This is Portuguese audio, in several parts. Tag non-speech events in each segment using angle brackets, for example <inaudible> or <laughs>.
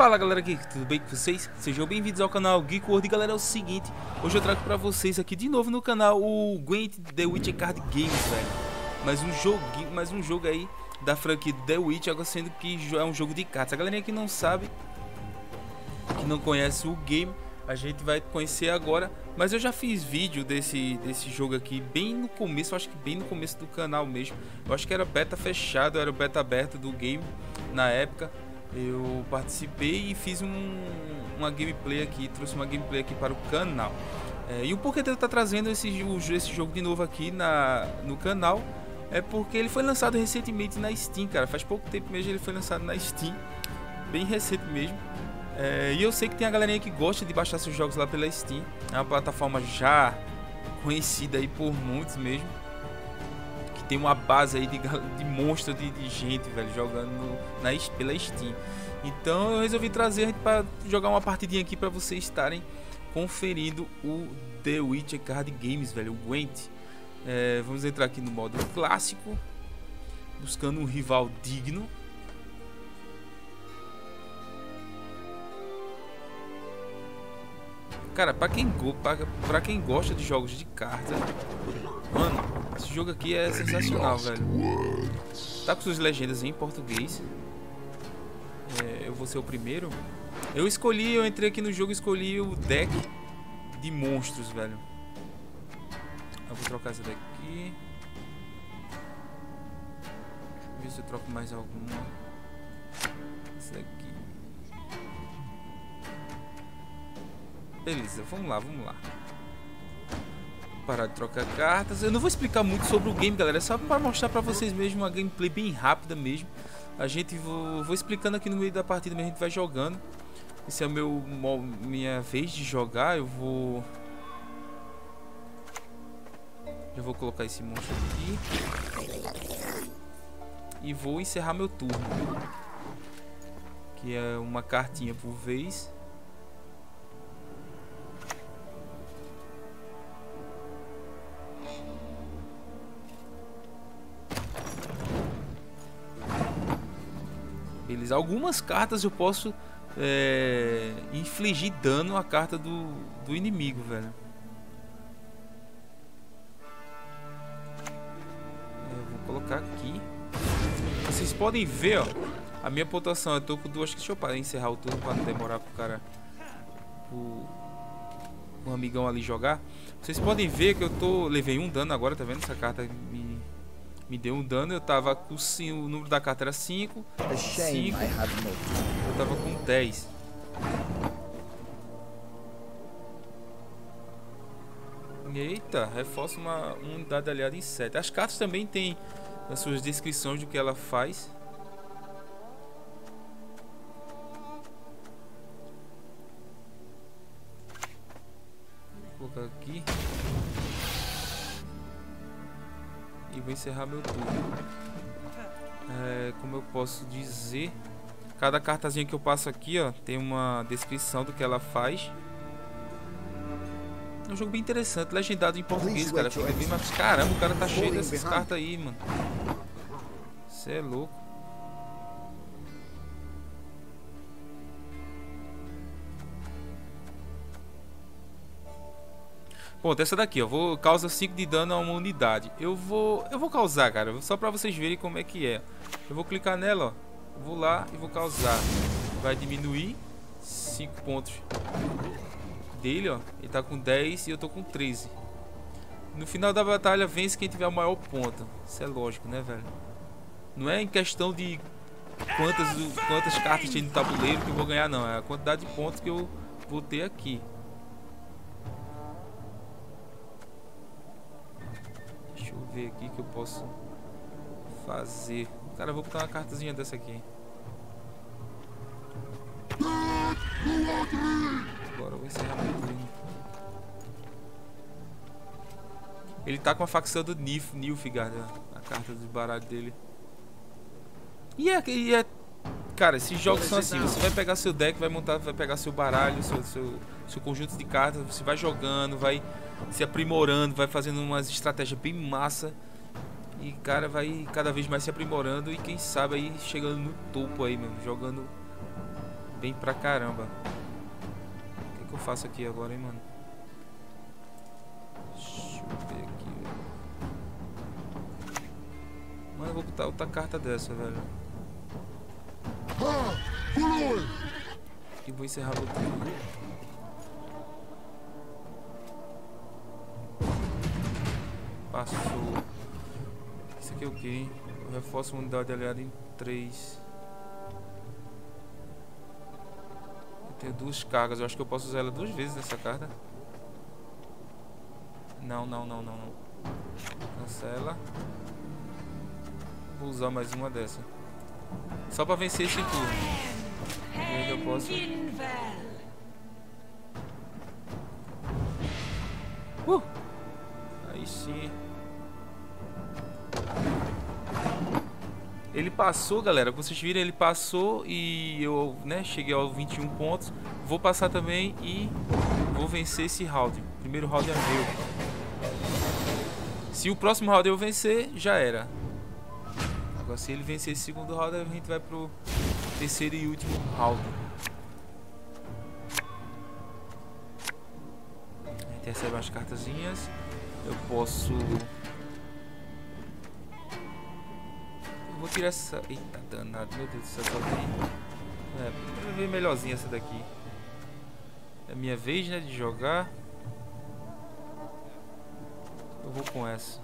Fala galera aqui, tudo bem com vocês? Sejam bem-vindos ao canal Geek World. E galera, é o seguinte Hoje eu trago pra vocês aqui de novo no canal o Gwent The Witcher Card Games, velho. Mais um jogo, mais um jogo aí da franquia The Witcher, agora sendo que é um jogo de cartas. A galerinha que não sabe, que não conhece o game, a gente vai conhecer agora. Mas eu já fiz vídeo desse, desse jogo aqui bem no começo, acho que bem no começo do canal mesmo. Eu acho que era beta fechado, era beta aberto do game na época eu participei e fiz um, uma gameplay aqui, trouxe uma gameplay aqui para o canal. É, e o porquê de eu estar tá trazendo esse, esse jogo de novo aqui na, no canal é porque ele foi lançado recentemente na Steam, cara. Faz pouco tempo mesmo ele foi lançado na Steam, bem recente mesmo. É, e eu sei que tem a galerinha que gosta de baixar seus jogos lá pela Steam. É uma plataforma já conhecida aí por muitos mesmo tem uma base aí de, de monstro de, de gente, velho, jogando no, na, pela Steam. Então eu resolvi trazer para jogar uma partidinha aqui para vocês estarem conferindo o The Witcher Card Games, velho, o Gwent. É, vamos entrar aqui no modo clássico, buscando um rival digno. Cara, pra quem, pra, pra quem gosta de jogos de cartas, mano, esse jogo aqui é sensacional, velho. Tá com suas legendas em português. É, eu vou ser o primeiro. Eu escolhi, eu entrei aqui no jogo e escolhi o deck de monstros, velho. Eu vou trocar essa daqui. Deixa eu ver se eu troco mais alguma. Essa daqui. Beleza, vamos lá, vamos lá. Parar de trocar cartas. Eu não vou explicar muito sobre o game, galera. É só para mostrar para vocês mesmo uma gameplay bem rápida mesmo. A gente vou, vou explicando aqui no meio da partida, a gente vai jogando. Esse é o meu minha vez de jogar. Eu vou já vou colocar esse monstro aqui. E vou encerrar meu turno. Que é uma cartinha por vez. Beleza. Algumas cartas eu posso é, infligir dano à carta do, do inimigo, velho. Eu vou colocar aqui. Vocês podem ver, ó. A minha pontuação, eu tô com duas. Deixa eu parar, encerrar o turno para não demorar pro cara. O, o amigão ali jogar. Vocês podem ver que eu tô. Levei um dano agora, tá vendo? Essa carta me me deu um dano, eu tava com o número da carta era 5, 5, eu tava com 10. Eita, reforça uma, uma unidade aliada em 7. As cartas também tem as suas descrições do que ela faz. Encerrar meu turno. É, como eu posso dizer, cada cartazinha que eu passo aqui, ó, tem uma descrição do que ela faz. É um jogo bem interessante, legendado em português, cara. Fica bem, mas caramba, o cara tá cheio dessas cartas aí, mano. Você é louco. Ponto, essa daqui, ó, vou causa 5 de dano a uma unidade. Eu vou, eu vou causar, cara, só pra vocês verem como é que é. Eu vou clicar nela, ó. Vou lá e vou causar. Vai diminuir 5 pontos dele, ó. Ele tá com 10 e eu tô com 13. No final da batalha vence quem tiver o maior ponto. Isso é lógico, né, velho? Não é em questão de quantas, quantas cartas tem no tabuleiro que eu vou ganhar, não. É a quantidade de pontos que eu vou ter aqui. Ver aqui que eu posso fazer. Cara, eu vou botar uma cartazinha dessa aqui. Agora eu vou encerrar meu turno. Ele tá com a facção do Nif, Nilfgaard, a carta do baralho dele. E é, e é Cara, esses jogos são assim, você vai pegar seu deck, vai montar, vai pegar seu baralho, seu, seu, seu conjunto de cartas, você vai jogando, vai se aprimorando, vai fazendo umas estratégias bem massa. E cara, vai cada vez mais se aprimorando e quem sabe aí chegando no topo aí mesmo, jogando bem pra caramba. O que, que eu faço aqui agora, hein, mano? Deixa eu ver aqui, velho. Mano, eu vou botar outra carta dessa, velho. E vou encerrar o turno. Que? Eu reforço uma unidade aliada em 3. Eu tenho duas cargas. Eu acho que eu posso usar ela duas vezes nessa carta. Não, não, não, não, não. Cancela. Vou usar mais uma dessa. Só pra vencer esse turno. E aí eu posso... Uh! Aí sim. Ele passou, galera. Vocês viram, ele passou e eu, né, cheguei aos 21 pontos. Vou passar também e vou vencer esse round. Primeiro round é meu. Se o próximo round eu vencer, já era. Agora, se ele vencer esse segundo round, a gente vai pro terceiro e último round. A gente recebe as cartazinhas. Eu posso tirar essa... Eita, danado, meu Deus do céu, só tem... É, vai ver melhorzinha essa daqui. É minha vez, né, de jogar. Eu vou com essa.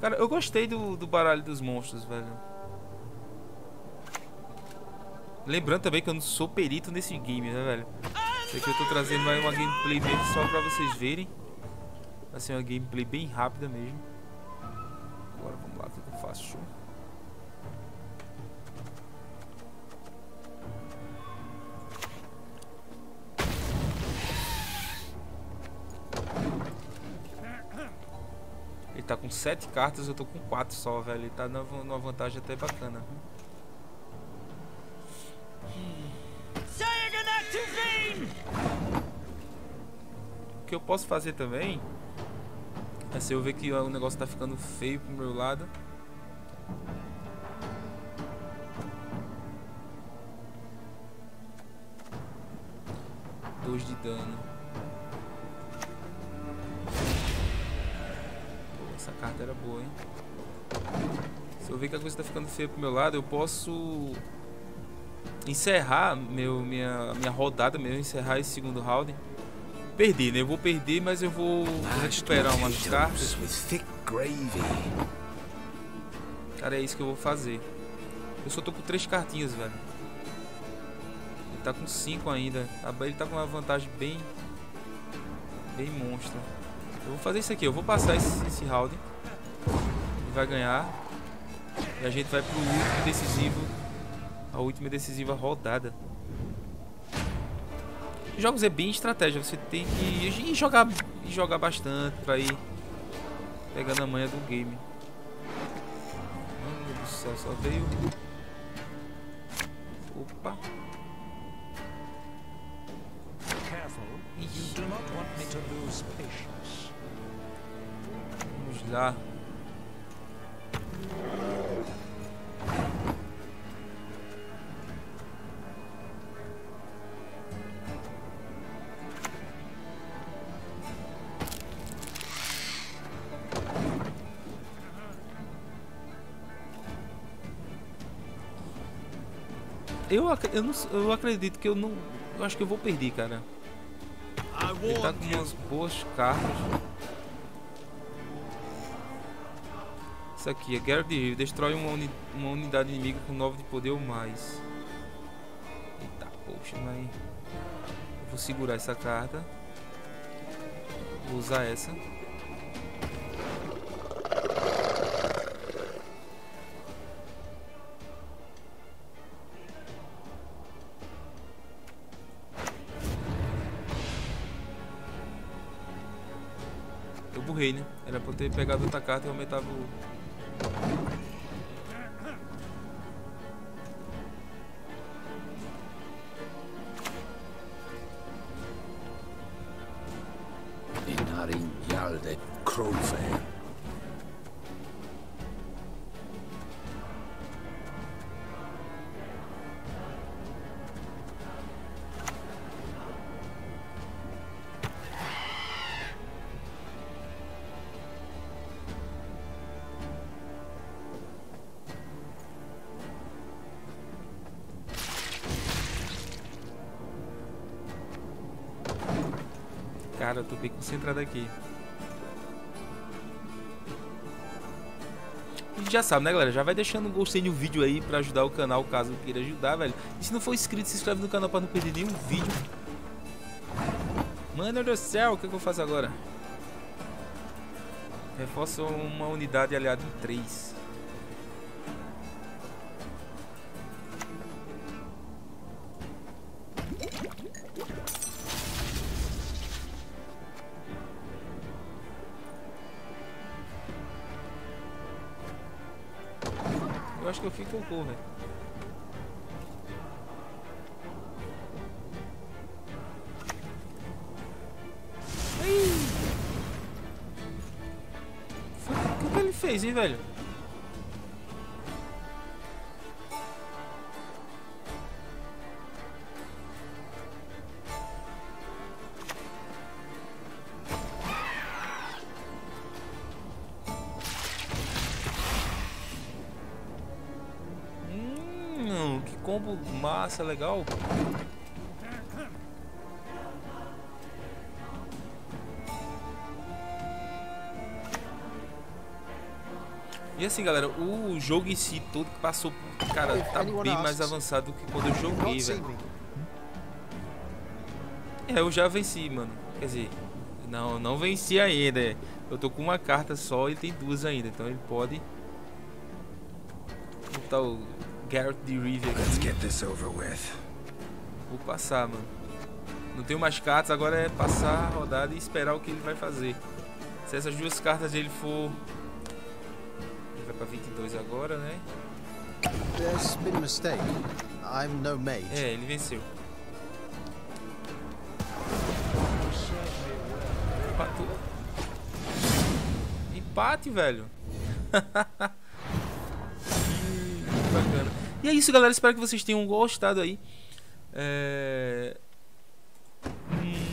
Cara, eu gostei do, do baralho dos monstros, velho. Lembrando também que eu não sou perito nesse game, né, velho? Isso aqui eu tô trazendo mais uma gameplay mesmo só pra vocês verem. Vai ser uma gameplay bem rápida mesmo. Agora vamos lá, o que eu faço? Ele tá com 7 cartas, eu tô com 4 só, velho. Ele tá numa vantagem até bacana. O que eu posso fazer também é se eu ver que o negócio tá ficando feio pro meu lado. Dois de dano. Pô, essa carta era boa, hein? Se eu ver que a coisa tá ficando feia pro meu lado, eu posso encerrar meu, minha, minha rodada mesmo, encerrar esse segundo round perder, né? Eu vou perder, mas eu vou recuperar umas cartas. Cara, é isso que eu vou fazer. Eu só tô com três cartinhas, velho. Ele tá com cinco ainda. Ele tá com uma vantagem bem... Bem monstra. Eu vou fazer isso aqui. Eu vou passar esse, esse round. Ele vai ganhar. E a gente vai pro último decisivo. A última decisiva rodada. Jogos é bem estratégia, você tem que jogar, jogar bastante pra ir pegando a manha do game. Deus do céu, só veio. Opa! Vamos lá. Eu, eu, não, eu acredito que eu não. Eu acho que eu vou perder, cara. Ele tá com umas boas cartas. Isso aqui é Guerra de Rio. Destrói uma, uni, uma unidade inimiga com 9 de poder ou mais. Eita, poxa, mas. Eu vou segurar essa carta. Vou usar essa. Burrei, né? Era pra ter pegado outra carta e aumentava o... Inarin Yalde Crowfan. Cara, eu tô bem concentrado aqui. E já sabe, né, galera? Já vai deixando um gostei no vídeo aí pra ajudar o canal, caso queira ajudar, velho. E se não for inscrito, se inscreve no canal pra não perder nenhum vídeo. Mano do céu, o que, é que eu faço agora? Reforça uma unidade aliada em 3. Que eu fico cocô, velho. O que, que ele fez, hein, velho? Hum, que combo massa, legal. E assim, galera, o jogo em si todo passou, cara, tá bem mais avançado do que quando eu joguei, velho. É, eu já venci, mano. Quer dizer, não, não venci ainda. Eu tô com uma carta só e tem duas ainda, então ele pode botar o Garrett de River aqui. Vou passar, mano. Não tenho mais cartas, agora é passar a rodada e esperar o que ele vai fazer. Se essas duas cartas dele for vai pra 22 agora, né? There's been a mistake. I'm no mage. É, ele venceu. Empatou. Empate, velho. <laughs> que bacana. E é isso, galera. Espero que vocês tenham gostado aí. É...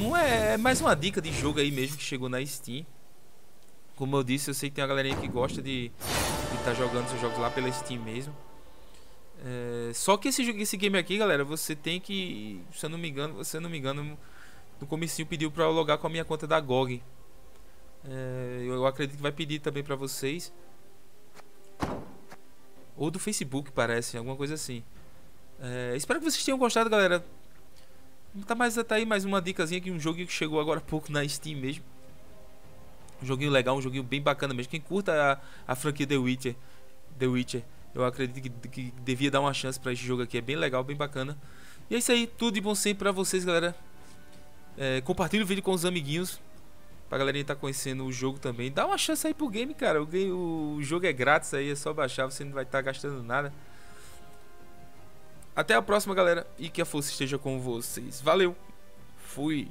Não é, é mais uma dica de jogo aí mesmo que chegou na Steam. Como eu disse, eu sei que tem uma galerinha que gosta de estar tá jogando seus jogos lá pela Steam mesmo. É, só que esse, esse game aqui, galera, você tem que, se eu não me engano, eu não me engano, no comecinho pediu para eu logar com a minha conta da GOG. É, eu acredito que vai pedir também para vocês. Ou do Facebook, parece, alguma coisa assim. É, espero que vocês tenham gostado, galera. Tá, mais, tá aí mais uma dicasinha aqui, um jogo que chegou agora há pouco na Steam mesmo. Um joguinho legal, um joguinho bem bacana mesmo. Quem curta a, a franquia The Witcher, The Witcher, eu acredito que, que devia dar uma chance para esse jogo aqui. É bem legal, bem bacana. E é isso aí, tudo de bom sempre pra vocês, galera. É, compartilhe o vídeo com os amiguinhos. Pra galerinha tá conhecendo o jogo também. Dá uma chance aí pro game, cara. O, game, o jogo é grátis aí, é só baixar, você não vai estar tá gastando nada. Até a próxima, galera. E que a força esteja com vocês. Valeu. Fui.